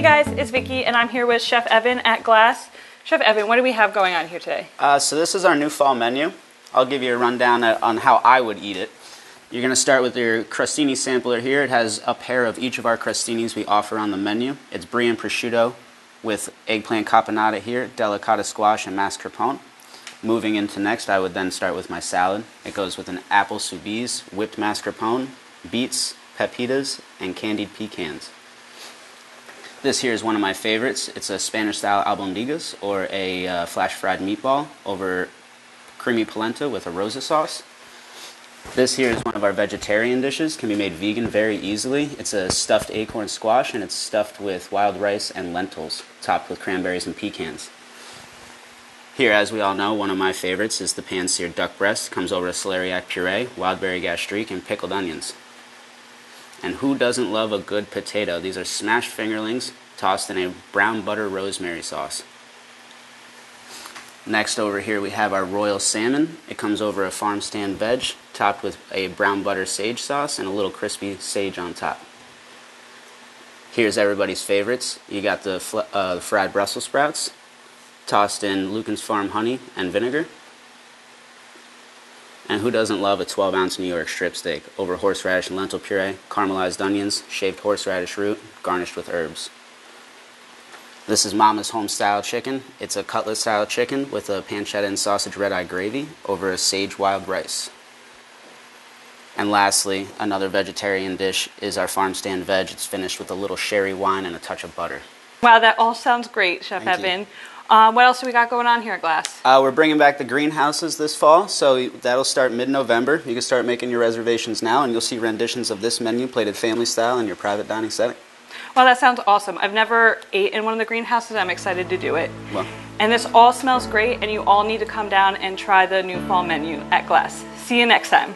guys, it's Vicki, and I'm here with Chef Evan at Glass. Chef Evan, what do we have going on here today? Uh, so this is our new fall menu. I'll give you a rundown on how I would eat it. You're going to start with your crostini sampler here. It has a pair of each of our crostinis we offer on the menu. It's brie and prosciutto with eggplant caponata here, delicata squash, and mascarpone. Moving into next, I would then start with my salad. It goes with an apple soubise, whipped mascarpone, beets, pepitas, and candied pecans. This here is one of my favorites. It's a Spanish style albondigas or a uh, flash fried meatball over creamy polenta with a rosa sauce. This here is one of our vegetarian dishes. Can be made vegan very easily. It's a stuffed acorn squash and it's stuffed with wild rice and lentils, topped with cranberries and pecans. Here, as we all know, one of my favorites is the pan-seared duck breast. Comes over a celeriac puree, wild berry gastrique, and pickled onions. And who doesn't love a good potato? These are smashed fingerlings tossed in a brown butter rosemary sauce. Next over here we have our royal salmon. It comes over a farm stand veg topped with a brown butter sage sauce and a little crispy sage on top. Here's everybody's favorites. You got the, uh, fried Brussels sprouts tossed in Lucan's Farm honey and vinegar. And who doesn't love a 12 ounce New York strip steak over horseradish and lentil puree, caramelized onions, shaved horseradish root, garnished with herbs. This is Mama's home style chicken. It's a cutlet style chicken with a pancetta and sausage red eye gravy over a sage wild rice. And lastly, another vegetarian dish is our farm stand veg. It's finished with a little sherry wine and a touch of butter. Wow, that all sounds great, Chef Thank Evan. Uh, what else do we got going on here at Glass? Uh, we're bringing back the greenhouses this fall, so that'll start mid-November. You can start making your reservations now, and you'll see renditions of this menu plated family style in your private dining setting. Well, that sounds awesome. I've never ate in one of the greenhouses. I'm excited to do it. Well, And this all smells great, and you all need to come down and try the new fall menu at Glass. See you next time.